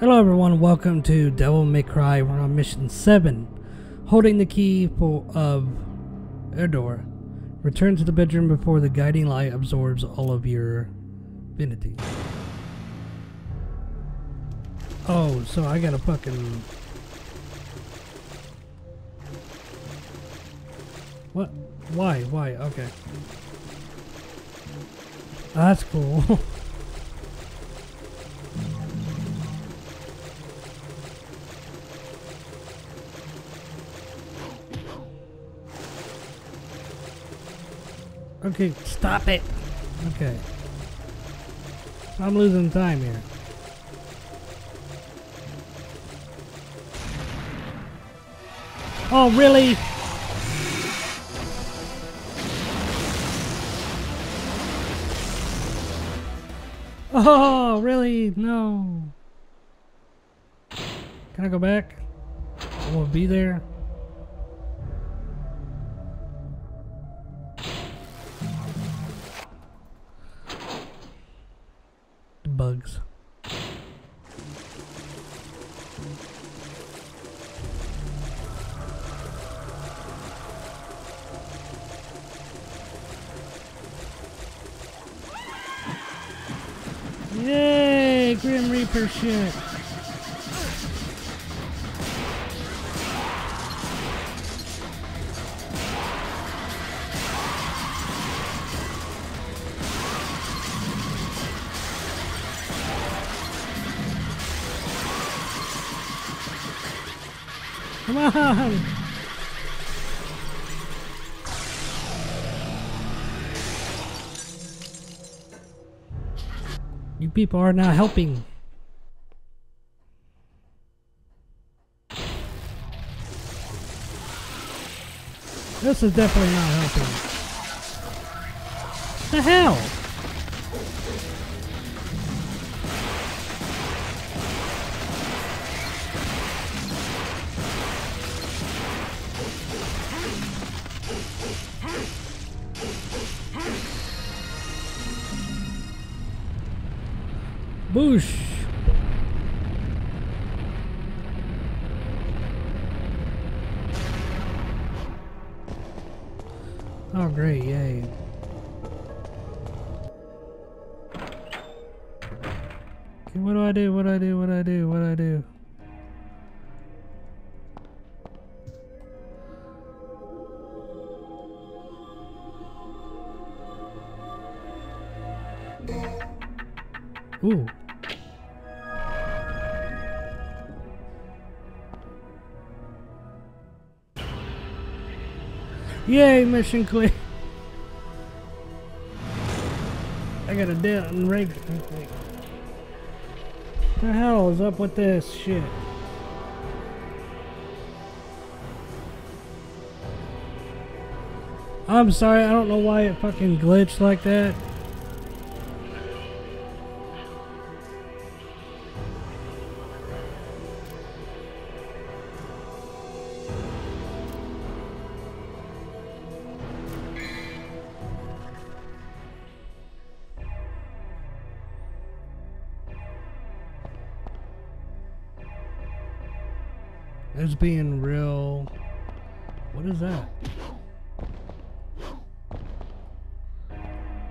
Hello everyone, welcome to Devil May Cry. We're on mission 7. Holding the key for, of door. Return to the bedroom before the guiding light absorbs all of your divinity. Oh, so I gotta fucking... What? Why? Why? Okay. That's cool. Okay, stop it. Okay. I'm losing time here. Oh, really? Oh, really? No. Can I go back? I it be there? Shit. Come on! You people are not helping. This is definitely not helping. The hell? Ooh. Yay, mission clear. I got a debt and rank. The hell is up with this shit? I'm sorry, I don't know why it fucking glitched like that.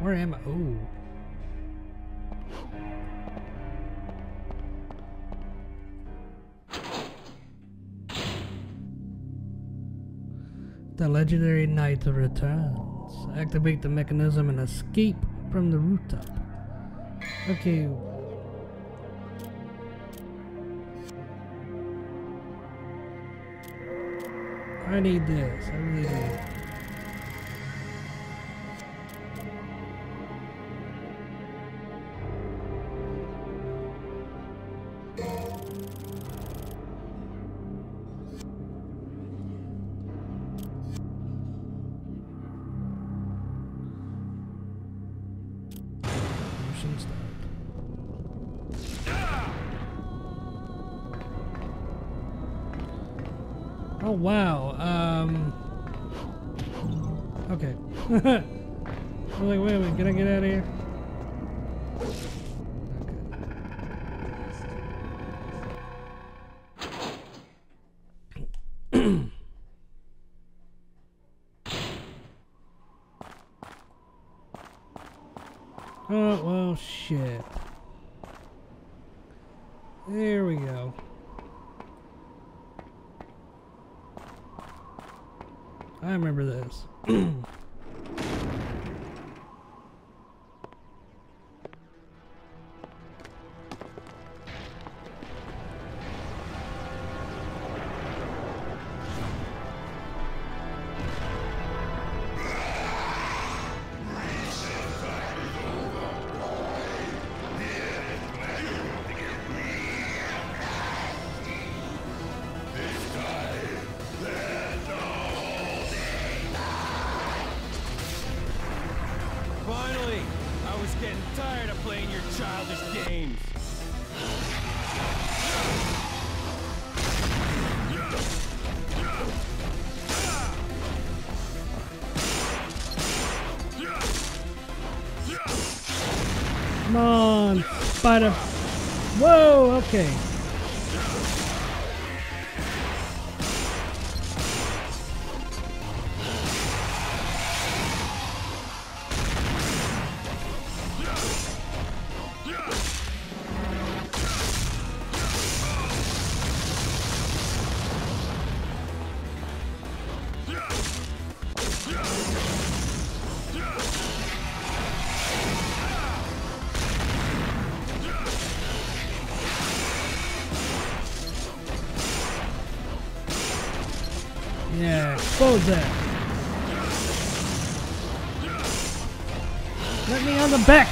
Where am I? Oh. The legendary knight returns. Activate the mechanism and escape from the rooftop. Okay, I need this. I really do. Oh, well, shit. There we go. I remember this. Come on, spider. Whoa, okay.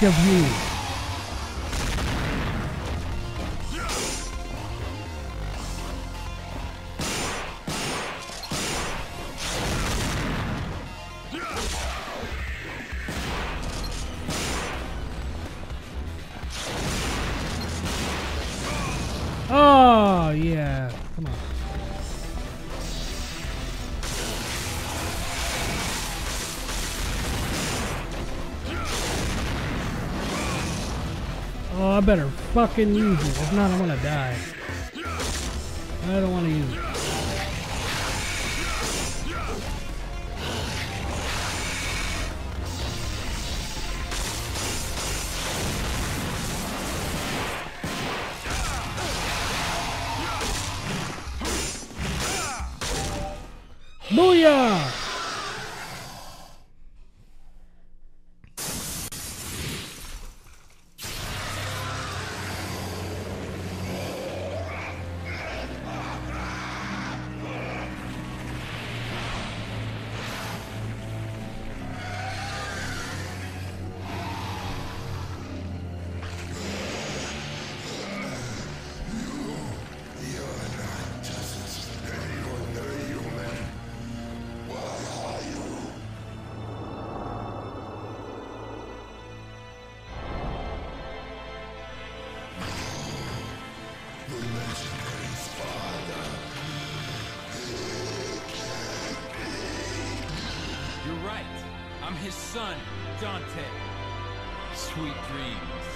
Back of you. Oh, yeah. Come on. I better fucking use it. If not, I'm gonna die. I don't want to use it. His son, Dante. Sweet dreams.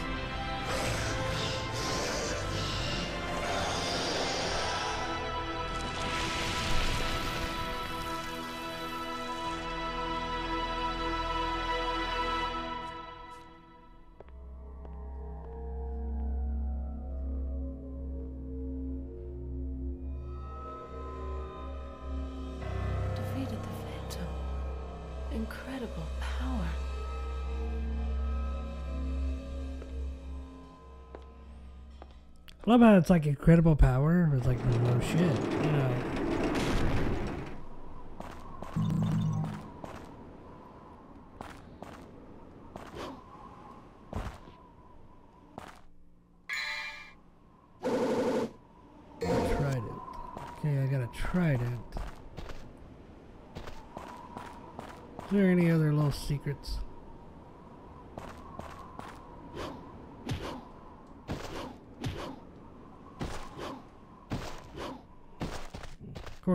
Love how it's like incredible power. It's like no shit, you know. Trident. Okay, I got a trident. Is there any other little secrets?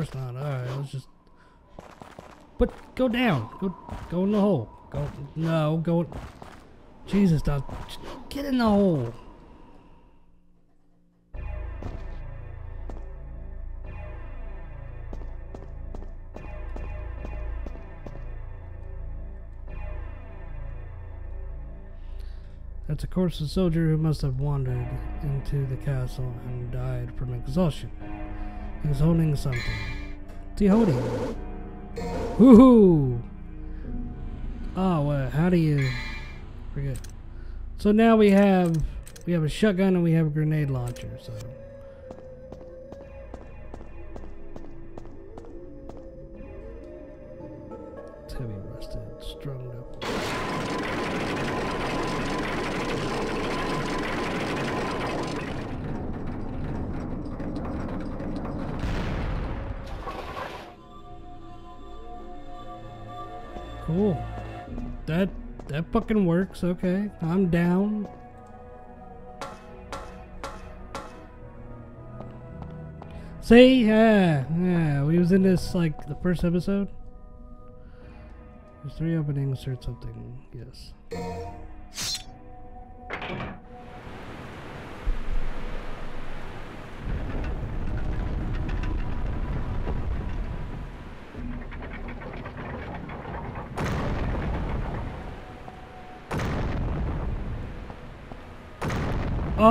Course not. Alright, let's just. But go down. Go go in the hole. Go no, go Jesus dog. Get in the hole. That's of course a soldier who must have wandered into the castle and died from exhaustion. Was holding something. What's he holding? Woohoo! Oh, well, how do you forget? So now we have we have a shotgun and we have a grenade launcher. So heavy rusted, strung up. Fucking works. Okay, I'm down. See, yeah, yeah. We was in this like the first episode. There's three openings or something. Yes.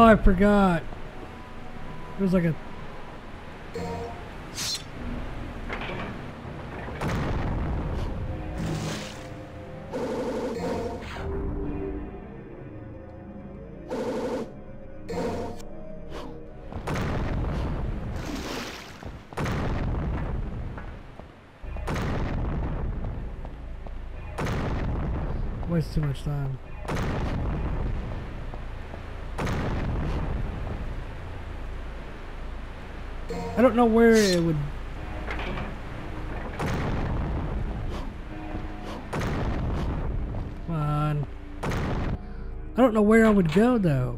I forgot. It was like a Waste too much time. I don't know where it would. Come on. I don't know where I would go though.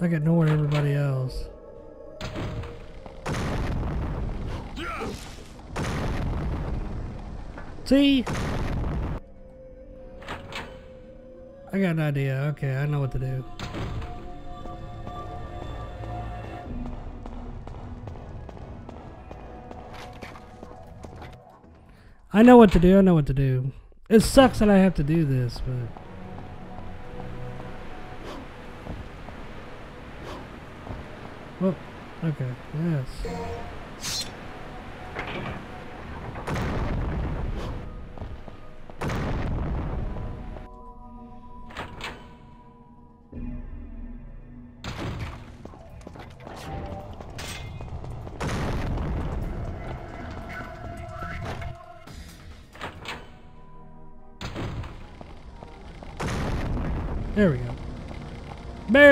I got nowhere everybody else. See? I got an idea. Okay, I know what to do. I know what to do. I know what to do. It sucks that I have to do this, but. Well, okay, yes.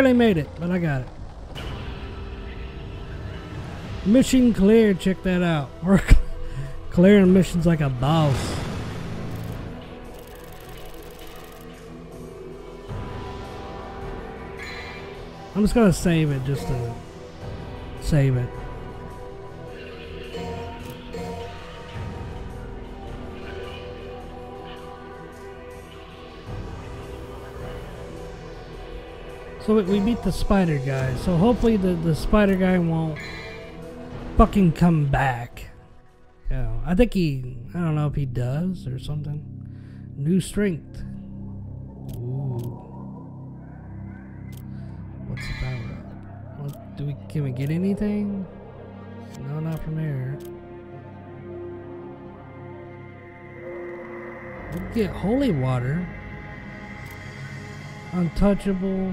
Barely made it, but I got it. Mission cleared. Check that out. We're clearing missions like a boss. I'm just gonna save it just to save it. So we- beat the spider guy. So hopefully the, the spider guy won't fucking come back. I think he. I don't know if he does or something. New strength. Ooh. What's the power up? What, do we? Can we get anything? No, not from here. We can get holy water. Untouchable.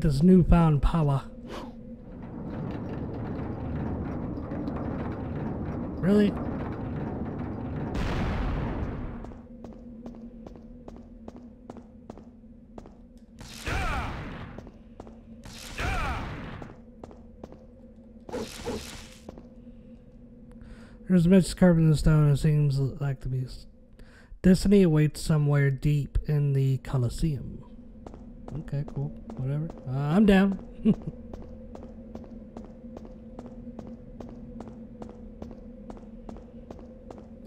this newfound power. Really? There's much carbon in the stone, it seems like the beast. Destiny awaits somewhere deep in the Colosseum. Okay, cool. Whatever. Uh, I'm down.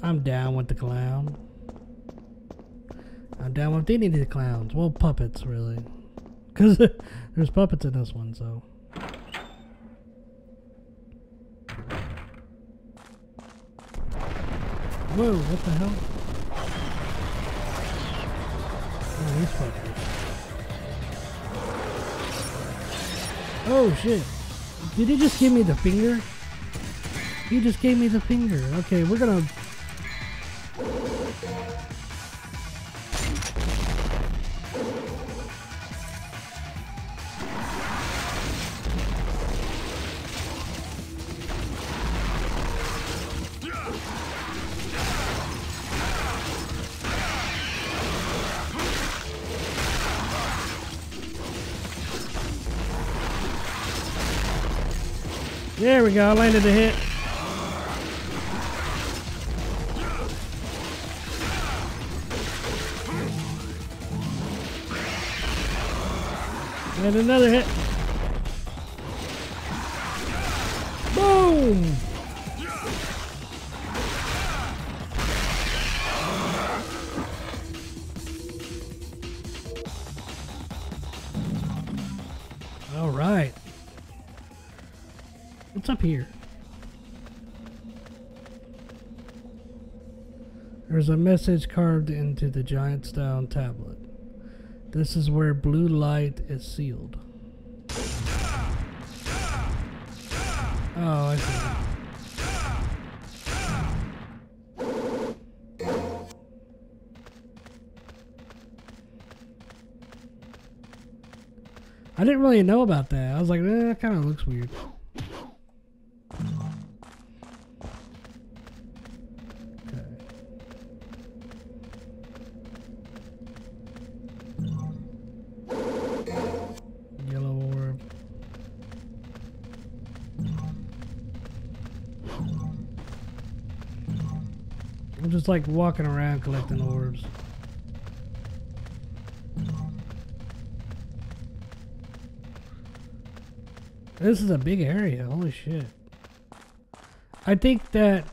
I'm down with the clown. I'm down with any of the clowns. Well, puppets, really. Because there's puppets in this one, so. Whoa, what the hell? Oh, these. Oh, shit. Did he just give me the finger? He just gave me the finger. Okay, we're gonna we go, I landed a hit. And another hit. Message carved into the giant stone tablet. This is where blue light is sealed. Oh, I see. I didn't really know about that. I was like, eh, that kind of looks weird. Like walking around collecting orbs. This is a big area. Holy shit. I think that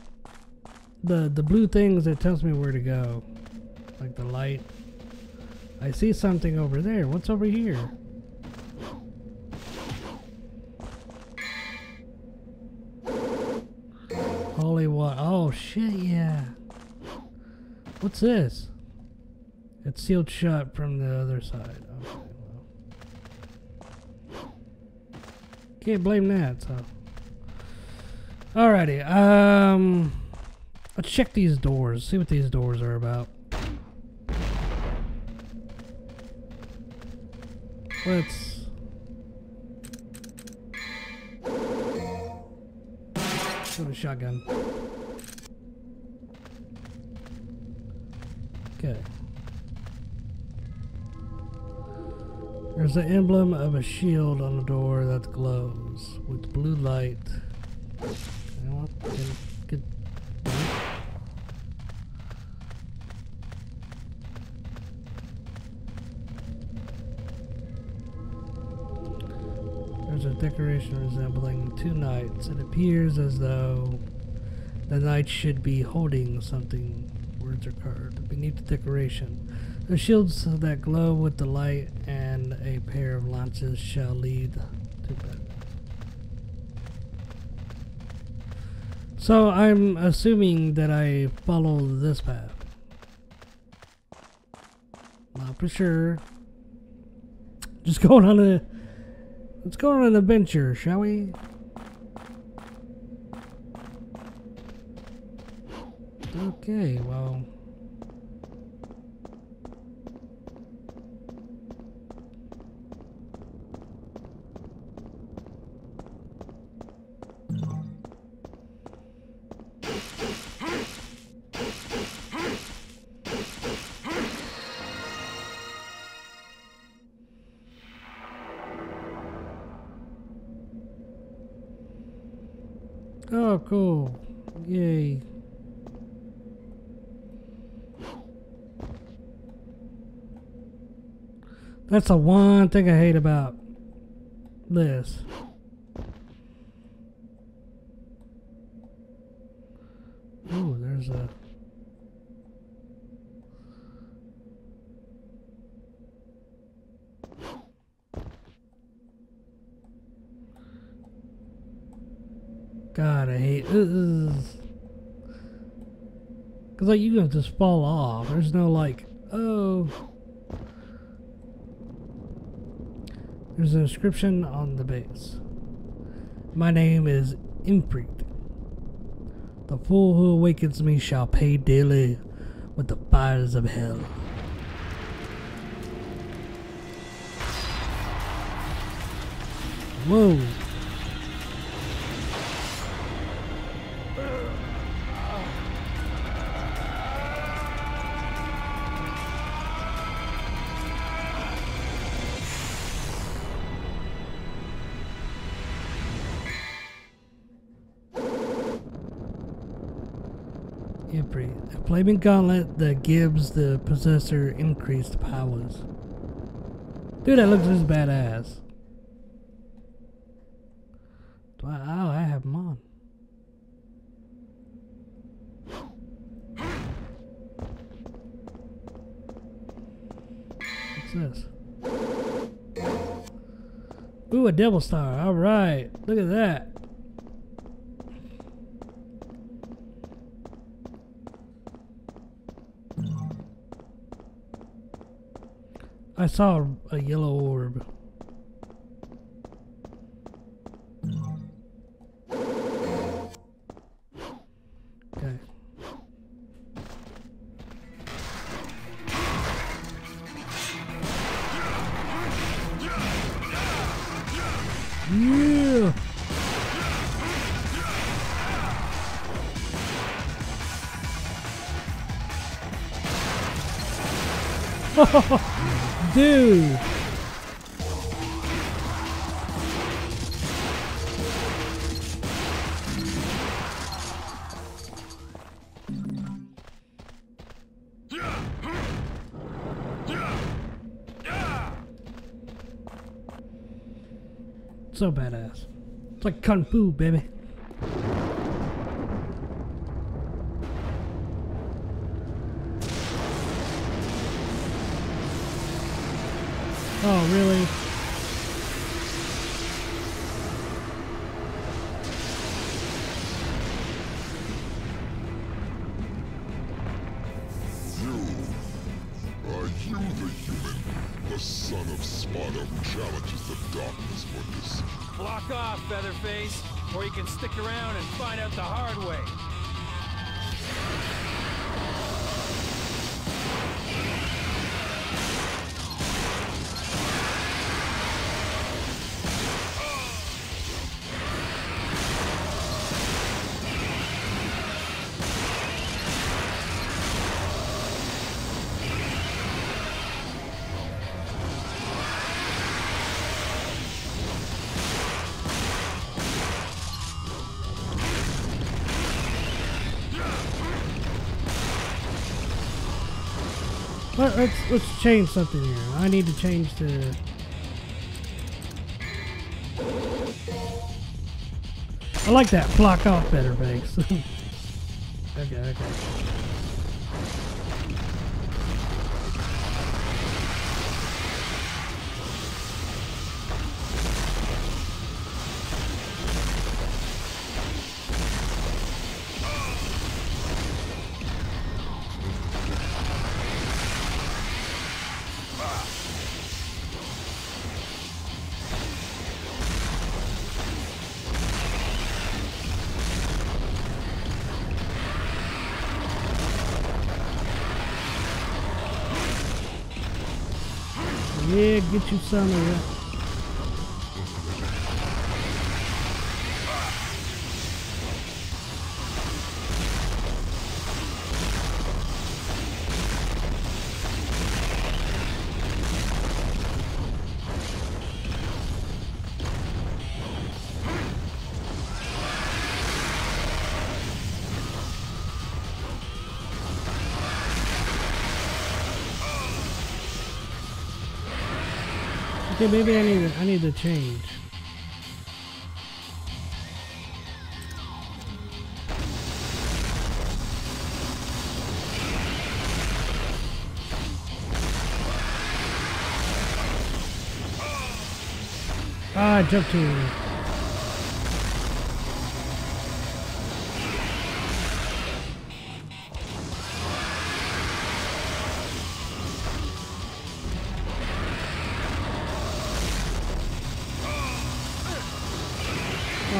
the the blue things that tells me where to go, like the light. I see something over there. What's over here? Holy what? Oh shit! Yeah. What's this? It's sealed shut from the other side. Okay, well. Can't blame that. So. Alrighty. Um. Let's check these doors. See what these doors are about. Let's. Go to shotgun. Okay. There's an emblem of a shield on the door that glows with blue light. There's a decoration resembling two knights. It appears as though the knight should be holding something. Words are carved beneath the decoration. The shields that glow with the light and a pair of lances shall lead to battle. So I'm assuming that I follow this path. Not for sure. Just going on a let's go on an adventure, shall we? Okay, well. That's the one thing I hate about this. Ooh, there's a. God, I hate this. Cause like you can just fall off. There's no like, oh. There's an inscription on the base. My name is Ifrit. The fool who awakens me shall pay daily with the fires of hell. Whoa. Ifrit. A flaming gauntlet that gives the possessor increased powers. Dude, that looks just badass. Do I, oh, I have them. What's this? Ooh, a devil star. All right. Look at that. I saw a yellow orb. Dude. So badass. It's like kung fu, baby. Let, let's let's change something here. I need to change the. I like that block off better, Banks. okay, okay. Yeah, get you some of that. Okay, maybe I need to, I need to change. Ah, I jumped too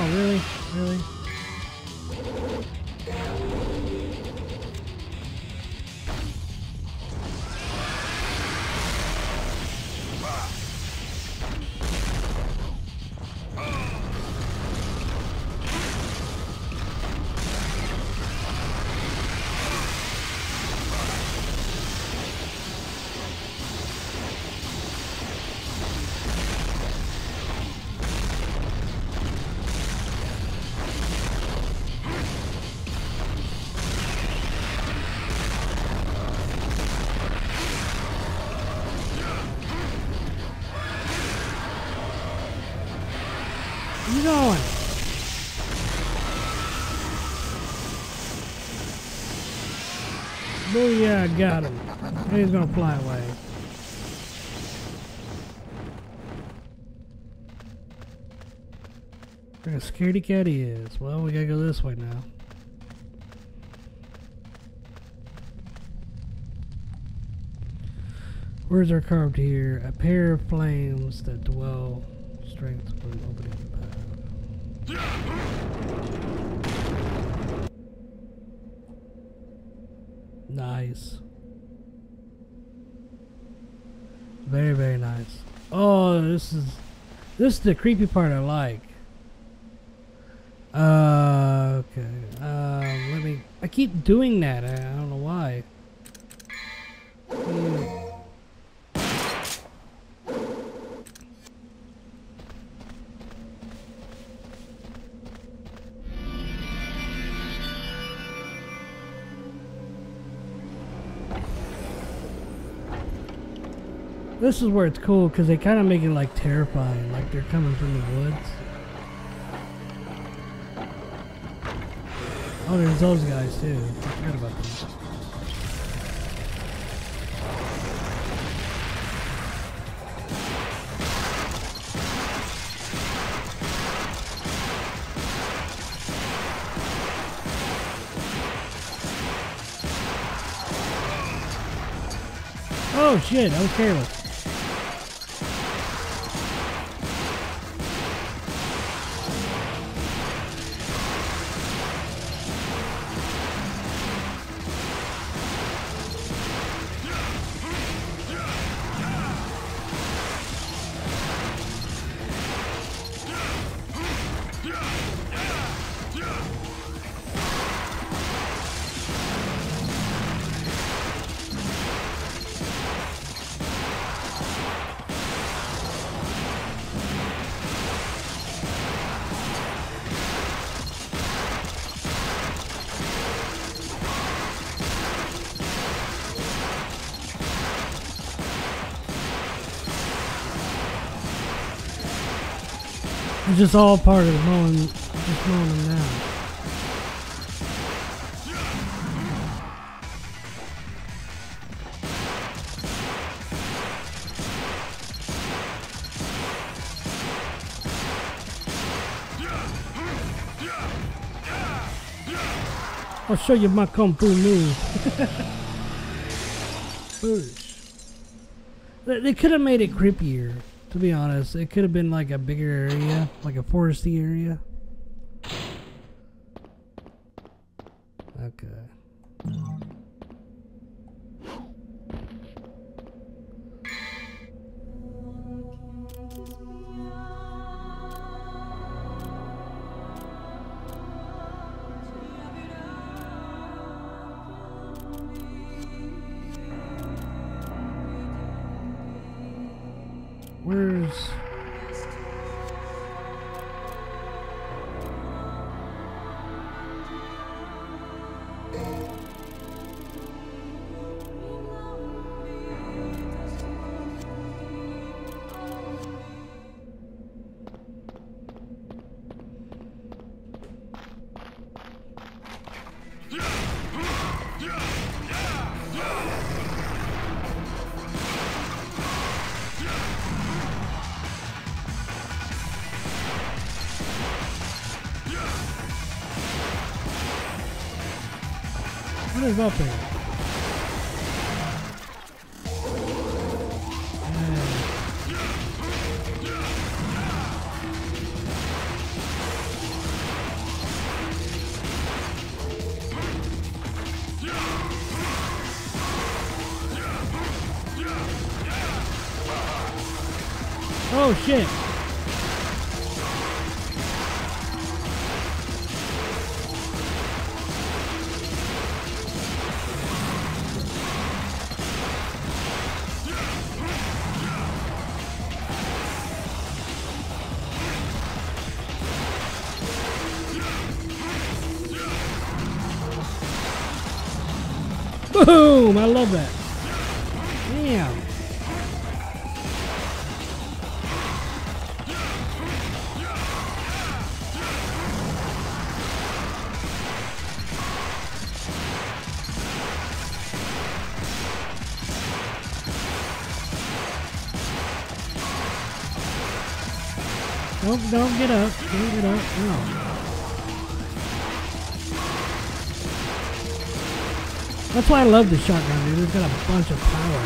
really? Really? Booyah, got him. He's gonna fly away. Like a scaredy cat he is. Well, we gotta go this way now. Words are carved here. A pair of flames that dwell strength from opening the path. Nice. Very, very nice. Oh, this is this is the creepy part I like. Uh, okay. Um, let me. I keep doing that. I, I don't know why. Hmm. This is where it's cool because they kind of make it like terrifying, like they're coming from the woods. Oh, there's those guys too. I forgot about them. Oh shit, I was careless. It's just all part of mowing, just mowing them down. I'll show you my kung fu move. They, they could have made it creepier, to be honest. It could have been like a bigger area, like a foresty area. What Boom! I love that. Damn. Don't, don't get up. That's why I love the shotgun, dude. It's got a bunch of power.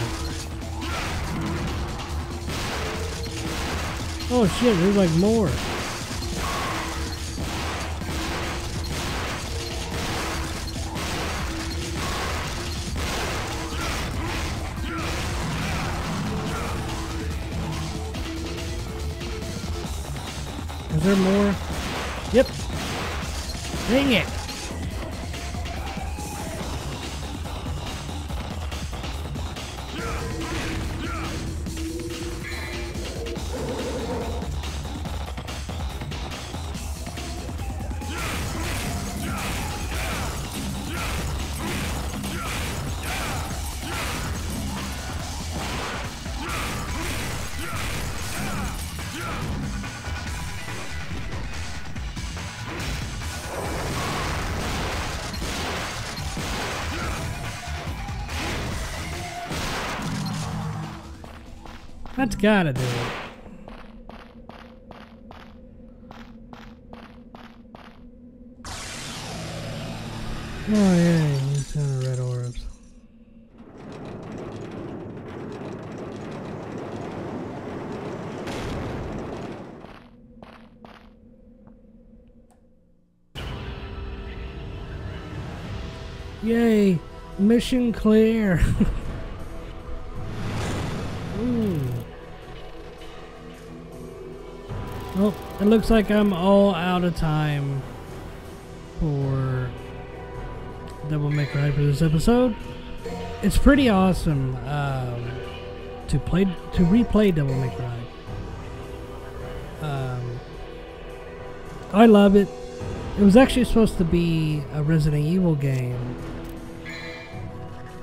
Oh shit, there's like more. Is there more? Yep. Dang it. That's gotta do it. Oh yeah, kind of red orbs. Yay! Mission clear! Ooh. Hmm. Oh, it looks like I'm all out of time for Devil May Cry for this episode. It's pretty awesome um, to play to replay Devil May Cry. Um, I love it. It was actually supposed to be a Resident Evil game.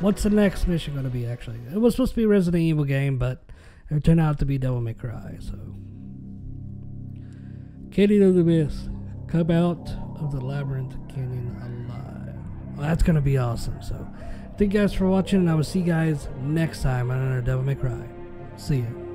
What's the next mission going to be? Actually, it was supposed to be a Resident Evil game, but it turned out to be Devil May Cry. So, Katie of the Abyss, come out of the labyrinth canyon alive. Well, that's going to be awesome. So, thank you guys for watching, and I will see you guys next time on another Devil May Cry. See ya.